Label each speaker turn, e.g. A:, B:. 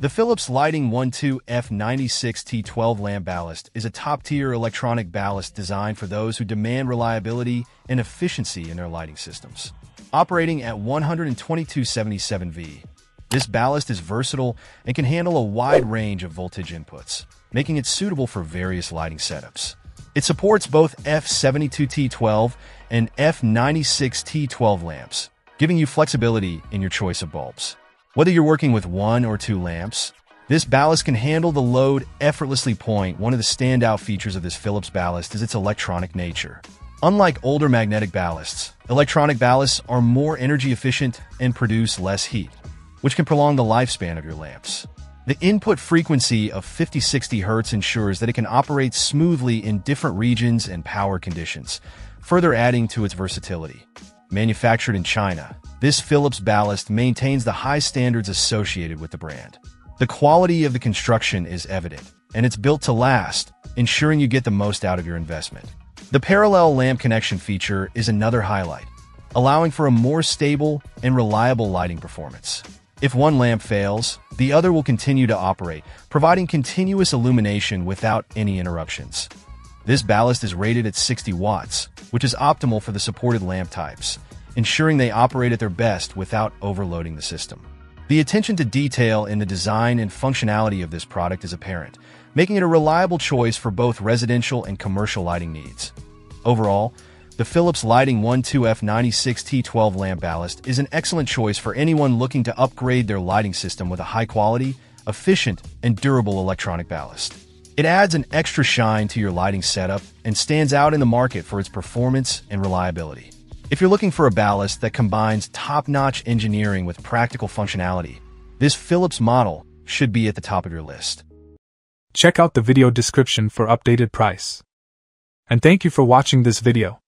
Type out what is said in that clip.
A: The Philips Lighting 12 F96 T12 lamp ballast is a top-tier electronic ballast designed for those who demand reliability and efficiency in their lighting systems. Operating at 12277 V, this ballast is versatile and can handle a wide range of voltage inputs, making it suitable for various lighting setups. It supports both F72T12 and F96T12 lamps, giving you flexibility in your choice of bulbs. Whether you're working with one or two lamps, this ballast can handle the load effortlessly. Point one of the standout features of this Philips ballast is its electronic nature. Unlike older magnetic ballasts, electronic ballasts are more energy efficient and produce less heat, which can prolong the lifespan of your lamps. The input frequency of 50-60 Hz ensures that it can operate smoothly in different regions and power conditions, further adding to its versatility. Manufactured in China, this Philips ballast maintains the high standards associated with the brand. The quality of the construction is evident, and it's built to last, ensuring you get the most out of your investment. The parallel lamp connection feature is another highlight, allowing for a more stable and reliable lighting performance. If one lamp fails, the other will continue to operate, providing continuous illumination without any interruptions. This ballast is rated at 60 watts, which is optimal for the supported lamp types, ensuring they operate at their best without overloading the system. The attention to detail in the design and functionality of this product is apparent, making it a reliable choice for both residential and commercial lighting needs. Overall, the Philips Lighting 12F96T12 lamp ballast is an excellent choice for anyone looking to upgrade their lighting system with a high-quality, efficient, and durable electronic ballast. It adds an extra shine to your lighting setup and stands out in the market for its performance and reliability. If you're looking for a ballast that combines top-notch engineering with practical functionality, this Philips model should be at the top of your list.
B: Check out the video description for updated price. And thank you for watching this video.